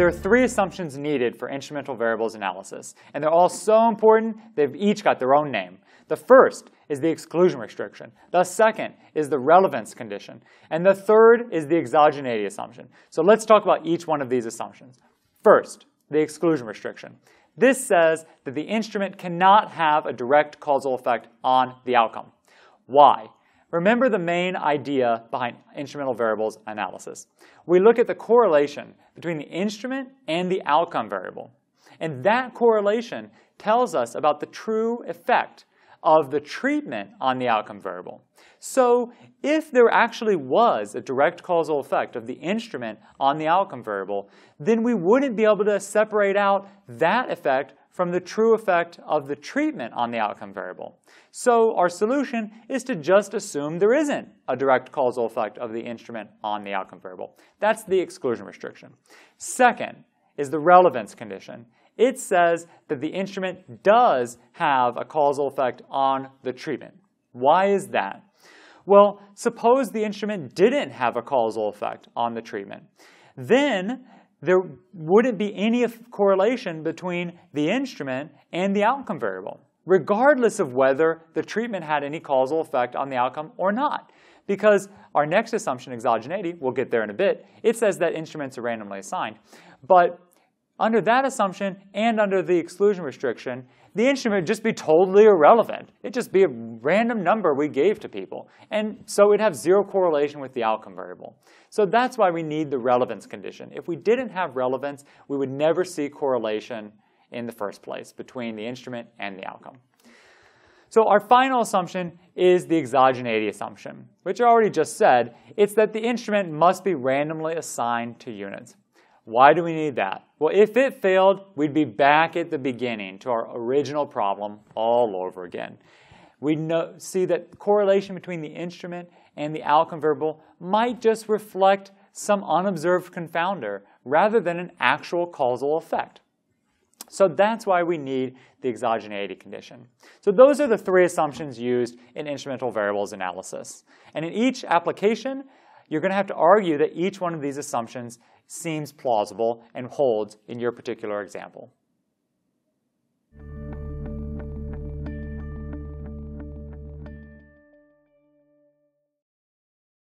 there are three assumptions needed for instrumental variables analysis, and they're all so important, they've each got their own name. The first is the exclusion restriction. The second is the relevance condition. And the third is the exogeneity assumption. So let's talk about each one of these assumptions. First, the exclusion restriction. This says that the instrument cannot have a direct causal effect on the outcome. Why? Remember the main idea behind instrumental variables analysis. We look at the correlation between the instrument and the outcome variable. And that correlation tells us about the true effect of the treatment on the outcome variable. So if there actually was a direct causal effect of the instrument on the outcome variable, then we wouldn't be able to separate out that effect from the true effect of the treatment on the outcome variable. So our solution is to just assume there isn't a direct causal effect of the instrument on the outcome variable. That's the exclusion restriction. Second is the relevance condition. It says that the instrument does have a causal effect on the treatment. Why is that? Well, suppose the instrument didn't have a causal effect on the treatment. Then there wouldn't be any correlation between the instrument and the outcome variable, regardless of whether the treatment had any causal effect on the outcome or not. Because our next assumption, exogeneity, we'll get there in a bit, it says that instruments are randomly assigned. But under that assumption and under the exclusion restriction, the instrument would just be totally irrelevant. It'd just be a random number we gave to people. And so it'd have zero correlation with the outcome variable. So that's why we need the relevance condition. If we didn't have relevance, we would never see correlation in the first place between the instrument and the outcome. So our final assumption is the exogeneity assumption, which I already just said. It's that the instrument must be randomly assigned to units. Why do we need that? Well, if it failed, we'd be back at the beginning to our original problem all over again. We know, see that correlation between the instrument and the outcome variable might just reflect some unobserved confounder rather than an actual causal effect. So that's why we need the exogeneity condition. So those are the three assumptions used in instrumental variables analysis. And in each application, you're going to have to argue that each one of these assumptions seems plausible and holds in your particular example.